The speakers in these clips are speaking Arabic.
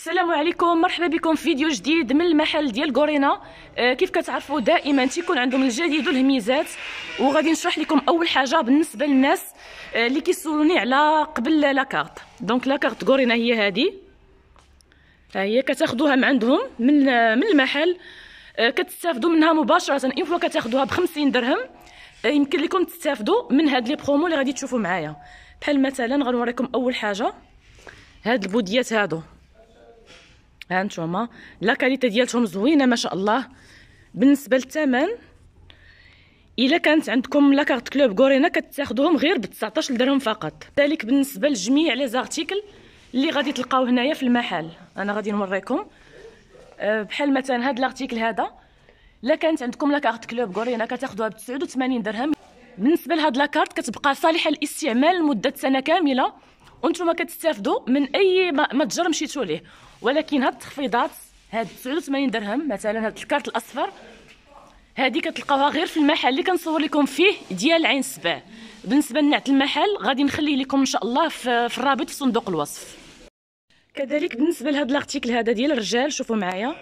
السلام عليكم مرحبا بكم في فيديو جديد من المحل ديال غورينا آه كيف كتعرفوا دائما تيكون عندهم الجديد والهميزات. وغادي نشرح لكم أول حاجة بالنسبة للناس آه اللي كيسولوني على قبل la carte donc la carte غورينا هي هذه ها هي كتاخذوها من عندهم من آه من المحل. آه كتستافدوا منها مباشرة une fois كتاخذوها ب 50 درهم. آه يمكن لكم تستافدوا من هاد les promos اللي غادي تشوفوا معايا. بحال مثلا غنوريكم أول حاجة. هاد البوديات هادو. ها نتوما. la qualité ديالتهم زوينة ما شاء الله. بالنسبة للثمن إلا كانت عندكم la carte club غورينا كتاخذوهم غير ب 19 درهم فقط. ذلك بالنسبة لجميع les articles اللي غادي تلقاو هنايا في المحل. أنا غادي نوريكم. أه بحال مثلا هاد ال article هذا إلا كانت عندكم la carte club غورينا كتاخذوها ب 89 درهم. بالنسبة لهاد لاكارت كتبقى صالحة للاستعمال لمدة سنة كاملة. وأنتم كتستافدوا من أي متجر مشيتوا ليه. ولكن هاد التخفيضات هاد 89 درهم مثلا هاد الكارت الأصفر هادي كتلقاوها غير في المحل اللي كنصور لكم فيه ديال عين السبع بالنسبة لنعت المحل غادي نخليه لكم إن شاء الله في, الرابط في صندوق الوصف. كذلك بالنسبة لهاد الأرتيكل هذا ديال الرجال شوفوا معايا.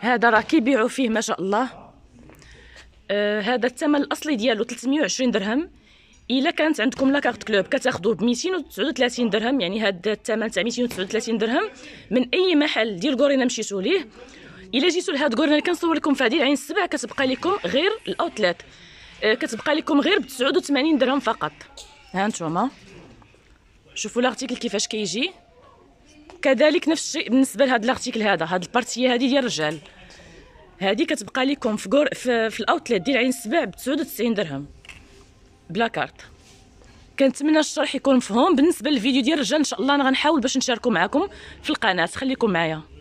هذا راه كيبيعوا فيه ما شاء الله. آه هذا الثمن الأصلي ديالو 320 درهم. إلا كانت عندكم لاكارت كلوب كتاخذوه ب 239 درهم يعني هذا الثمن تاع 239 درهم من أي محل ديال غورينا مشيتوا ليه. إلا جيتوا لهاد غورينا اللي كنصور لكم في هذه العين السبع كتبقى لكم غير الأوتليت. آه كتبقى لكم غير ب 89 درهم فقط. ها نتوما. شوفوا الأرتيكل كيفاش كيجي. كذلك نفس الشيء بالنسبة لهذا الأرتيكل هذا هاد البارتية هذه ديال الرجال. هذه كتبقى لكم في في, في الأوتليت ديال عين السبع ب 99 درهم. بلا كارت. كنتمنى الشرح يكون مفهوم. بالنسبة للفيديو ديال الرجال إن شاء الله أنا غنحاول باش نشاركو معكم في القناة. خليكم معايا.